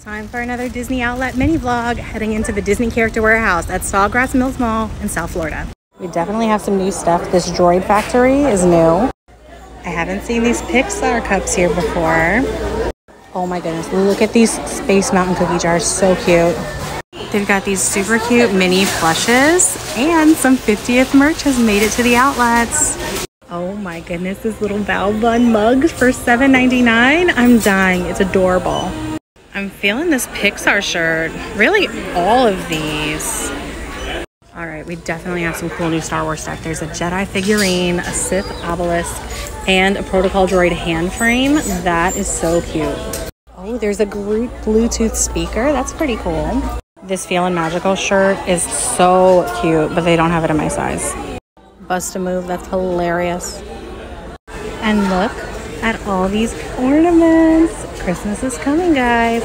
Time for another Disney Outlet mini vlog heading into the Disney Character Warehouse at Sawgrass Mills Mall in South Florida. We definitely have some new stuff. This Droid Factory is new. I haven't seen these Pixar cups here before. Oh my goodness, look at these Space Mountain cookie jars, so cute. They've got these super cute mini plushes and some 50th merch has made it to the outlets. Oh my goodness, this little Bao Bun mug for $7.99. I'm dying, it's adorable. I'm feeling this Pixar shirt. Really, all of these. All right, we definitely have some cool new Star Wars stuff. There's a Jedi figurine, a Sith obelisk, and a Protocol Droid hand frame. That is so cute. Oh, there's a Bluetooth speaker. That's pretty cool. This Feeling Magical shirt is so cute, but they don't have it in my size. Bust a move. That's hilarious. And look at all these ornaments. Christmas is coming, guys.